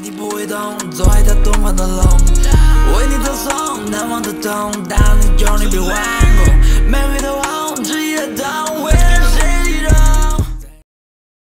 你不会懂，做爱条东方的龙，为你歌送，难忘的痛，当你有你别忘我，玫瑰的红，执意的痛。